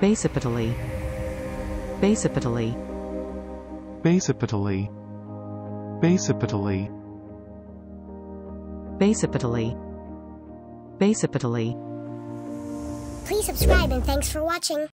Basipitally. Basipitally. Basipitally. Basipitally. Basipitally. Basipitally. Please subscribe and thanks for watching.